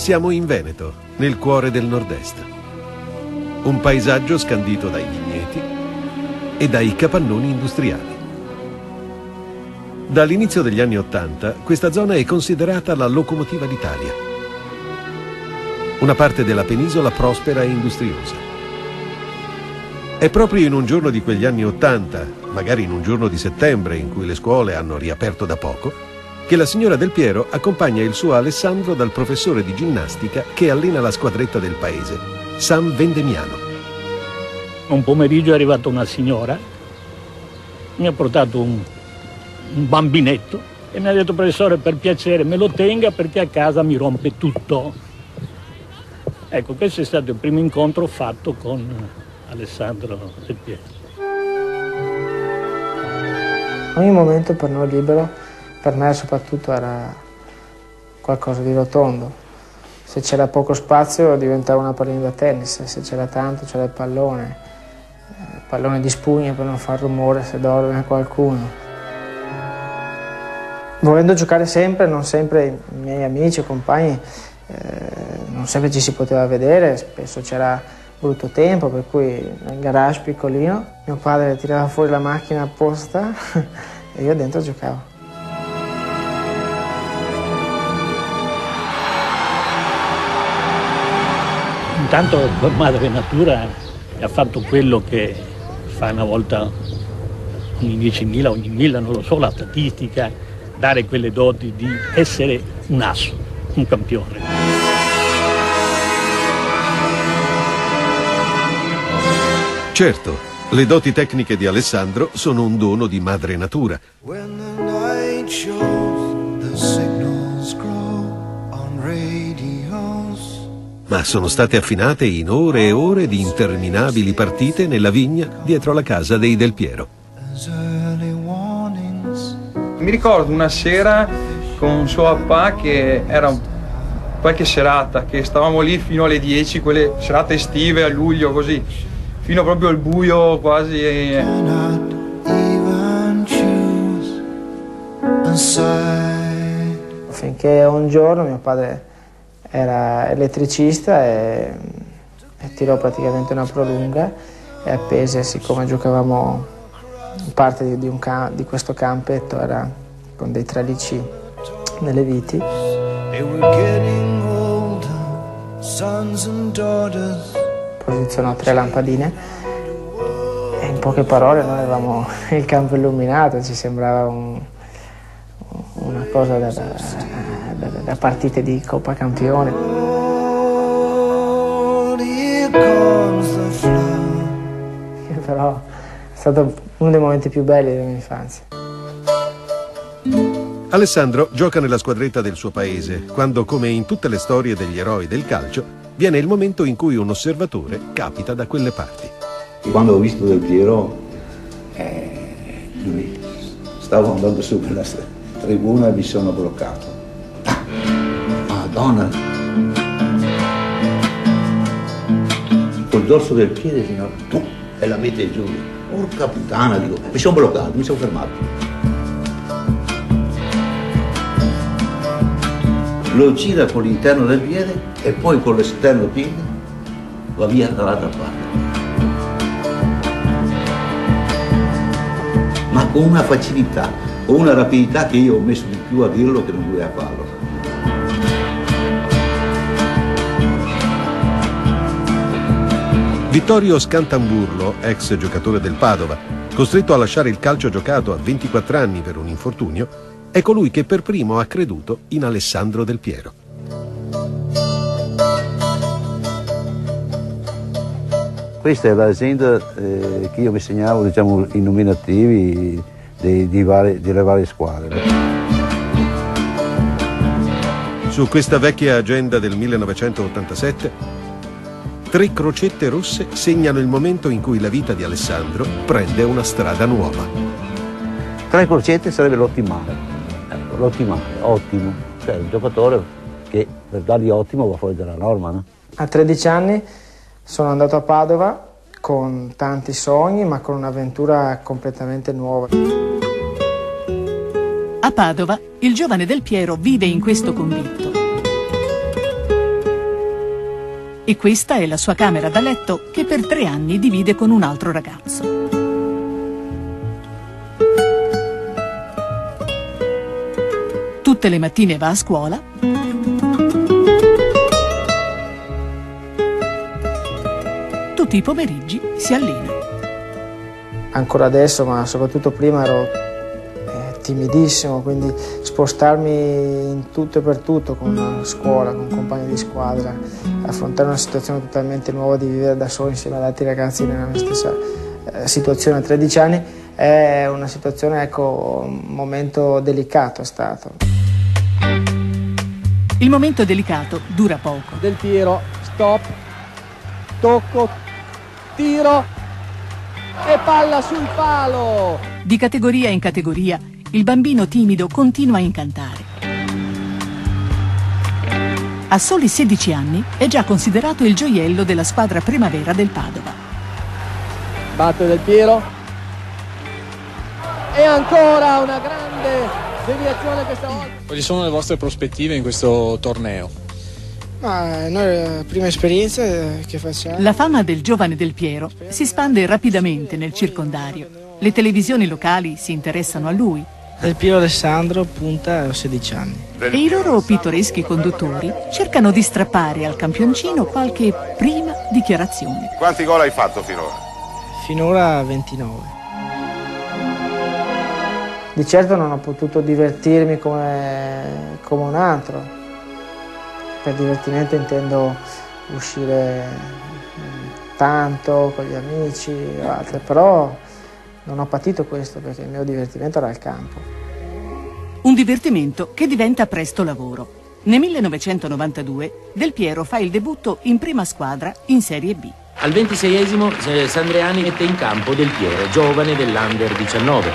Siamo in Veneto, nel cuore del nord-est. Un paesaggio scandito dai vigneti e dai capannoni industriali. Dall'inizio degli anni Ottanta questa zona è considerata la locomotiva d'Italia. Una parte della penisola prospera e industriosa. È proprio in un giorno di quegli anni Ottanta, magari in un giorno di settembre in cui le scuole hanno riaperto da poco, che la signora Del Piero accompagna il suo Alessandro dal professore di ginnastica che allena la squadretta del paese, Sam Vendemiano. Un pomeriggio è arrivata una signora, mi ha portato un, un bambinetto e mi ha detto professore per piacere me lo tenga perché a casa mi rompe tutto. Ecco, questo è stato il primo incontro fatto con Alessandro Del Piero. Ogni momento per noi libero per me soprattutto era qualcosa di rotondo. Se c'era poco spazio diventava una pallina da tennis, se c'era tanto c'era il pallone, il eh, pallone di spugna per non far rumore se dorme qualcuno. Volendo giocare sempre, non sempre i miei amici o compagni, eh, non sempre ci si poteva vedere, spesso c'era brutto tempo, per cui nel garage piccolino mio padre tirava fuori la macchina apposta e io dentro giocavo. Intanto madre natura ha fatto quello che fa una volta ogni 10.000, ogni 1.000, non lo so, la statistica, dare quelle doti di essere un asso, un campione. Certo, le doti tecniche di Alessandro sono un dono di madre natura. Ma sono state affinate in ore e ore di interminabili partite nella vigna dietro la casa dei Del Piero. Mi ricordo una sera con suo papà che era qualche serata, che stavamo lì fino alle 10, quelle serate estive a luglio così, fino proprio al buio quasi. Finché un giorno mio padre era elettricista e, e tirò praticamente una prolunga e appese, siccome giocavamo parte di, di, di questo campetto, era con dei tralici nelle viti. Posizionò tre lampadine e in poche parole noi avevamo il campo illuminato, ci sembrava un, una cosa da, da da partite di Coppa Campione. Però è stato uno dei momenti più belli della mia infanzia. Alessandro gioca nella squadretta del suo paese, quando, come in tutte le storie degli eroi del calcio, viene il momento in cui un osservatore capita da quelle parti. Quando ho visto Del Piero, eh, lui stavo andando su per la tribuna mi sono bloccato. Madonna. Col dorso del piede fino tu e la mette giù. Porca puttana, dico, mi sono bloccato, mi sono fermato. Lo gira con l'interno del piede e poi con l'esterno del piede va via dall'altra parte. Ma con una facilità, con una rapidità che io ho messo di più a dirlo che non lui a farlo. Vittorio Scantamburlo, ex giocatore del Padova, costretto a lasciare il calcio giocato a 24 anni per un infortunio, è colui che per primo ha creduto in Alessandro Del Piero. Questa è l'azienda eh, che io mi segnavo diciamo, i nominativi dei, di varie, delle varie squadre. Su questa vecchia agenda del 1987 Tre crocette rosse segnano il momento in cui la vita di Alessandro prende una strada nuova. Tre crocette sarebbe l'ottimale. Ecco, l'ottimale, ottimo. Cioè un giocatore che per dargli ottimo va fuori dalla norma, no? A 13 anni sono andato a Padova con tanti sogni, ma con un'avventura completamente nuova. A Padova, il giovane Del Piero vive in questo convitto. E questa è la sua camera da letto che per tre anni divide con un altro ragazzo. Tutte le mattine va a scuola. Tutti i pomeriggi si allena. Ancora adesso, ma soprattutto prima ero timidissimo, quindi spostarmi in tutto e per tutto con la scuola, con compagni di squadra, affrontare una situazione totalmente nuova di vivere da solo insieme ad altri ragazzi nella mia stessa eh, situazione a 13 anni è una situazione, ecco, un momento delicato è stato. Il momento delicato dura poco. Del Piero, stop, tocco, tiro e palla sul palo. Di categoria in categoria, il bambino timido continua a incantare. A soli 16 anni è già considerato il gioiello della squadra primavera del Padova. Batte del Piero. E ancora una grande deviazione questa volta. Quali sono le vostre prospettive in questo torneo? Ma noi è la prima esperienza eh, che facciamo. La fama del giovane Del Piero si spande rapidamente nel circondario. Le televisioni locali si interessano a lui Del Piero Alessandro punta a 16 anni. e i loro pittoreschi conduttori cercano di strappare al campioncino qualche prima dichiarazione. Quanti gol hai fatto finora? Finora 29. Di certo non ho potuto divertirmi come, come un altro. Per divertimento intendo uscire tanto con gli amici o altre, però non ho patito questo perché il mio divertimento era il campo. Un divertimento che diventa presto lavoro. Nel 1992 Del Piero fa il debutto in prima squadra in Serie B. Al 26esimo eh, Sandreani mette in campo Del Piero, giovane dell'Under 19.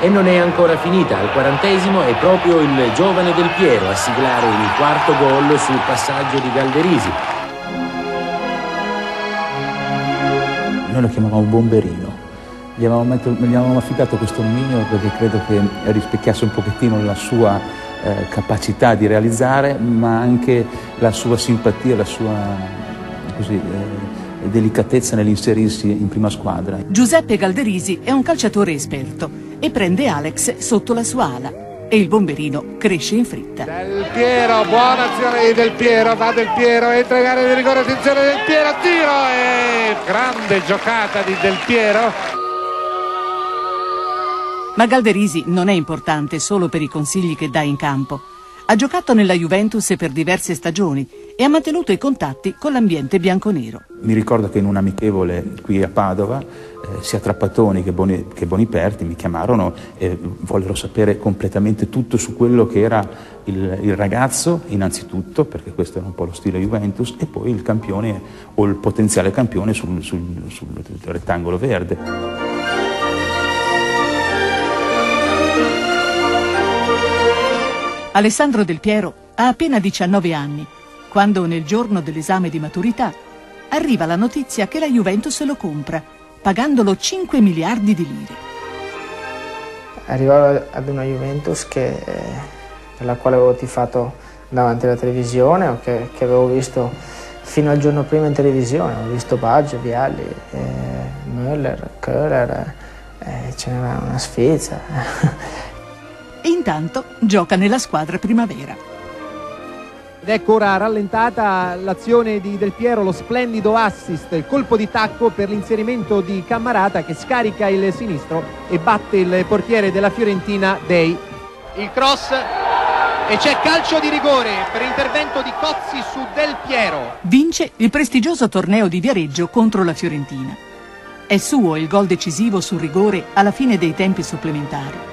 E non è ancora finita, al quarantesimo è proprio il giovane Del Piero a siglare il quarto gol sul passaggio di Galderisi. Noi lo chiamavamo Bomberino. Gli avevamo, metto- gli avevamo affidato questo nomignolo perché credo che rispecchiasse un pochettino la sua eh, capacità di realizzare, ma anche la sua simpatia, la sua così, eh, delicatezza nell'inserirsi in prima squadra. Giuseppe Galderisi è un calciatore esperto e prende Alex sotto la sua ala e il bomberino cresce in fretta. Del Piero, buona azione di Del Piero, va Del Piero, entra in area di rigore, attenzione Del Piero, tiro e grande giocata di Del Piero. Ma Galderisi non è importante solo per i consigli che dà in campo. Ha giocato nella Juventus per diverse stagioni e ha mantenuto i contatti con l'ambiente bianconero. Mi ricordo che in un amichevole qui a Padova, eh, sia Trapattoni che, Boni, che Boniperti mi chiamarono e vollero sapere completamente tutto su quello che era il, il ragazzo, innanzitutto, perché questo era un po' lo stile Juventus, e poi il campione o il potenziale campione sul, sul, sul rettangolo verde. Alessandro Del Piero ha appena 19 anni, quando nel giorno dell'esame di maturità arriva la notizia che la Juventus lo compra, pagandolo 5 miliardi di lire. Arrivavo ad una Juventus che, eh, per la quale avevo tifato davanti alla televisione o che, che avevo visto fino al giorno prima in televisione. Ho visto Baggio, Vialli, eh, Müller, Köhler, eh, ce n'era una sfizia. E intanto gioca nella squadra primavera. Ed ecco ora rallentata l'azione di Del Piero, lo splendido assist, il colpo di tacco per l'inserimento di Cammarata che scarica il sinistro e batte il portiere della Fiorentina Dei. Il cross e c'è calcio di rigore per intervento di Cozzi su Del Piero. Vince il prestigioso torneo di Viareggio contro la Fiorentina. È suo il gol decisivo sul rigore alla fine dei tempi supplementari.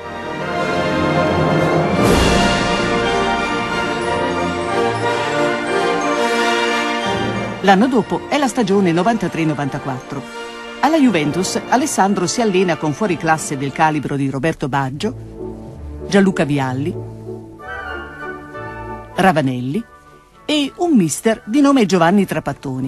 L'anno dopo è la stagione 93-94. Alla Juventus Alessandro si allena con fuori classe del calibro di Roberto Baggio, Gianluca Vialli, Ravanelli e un mister di nome Giovanni Trapattoni.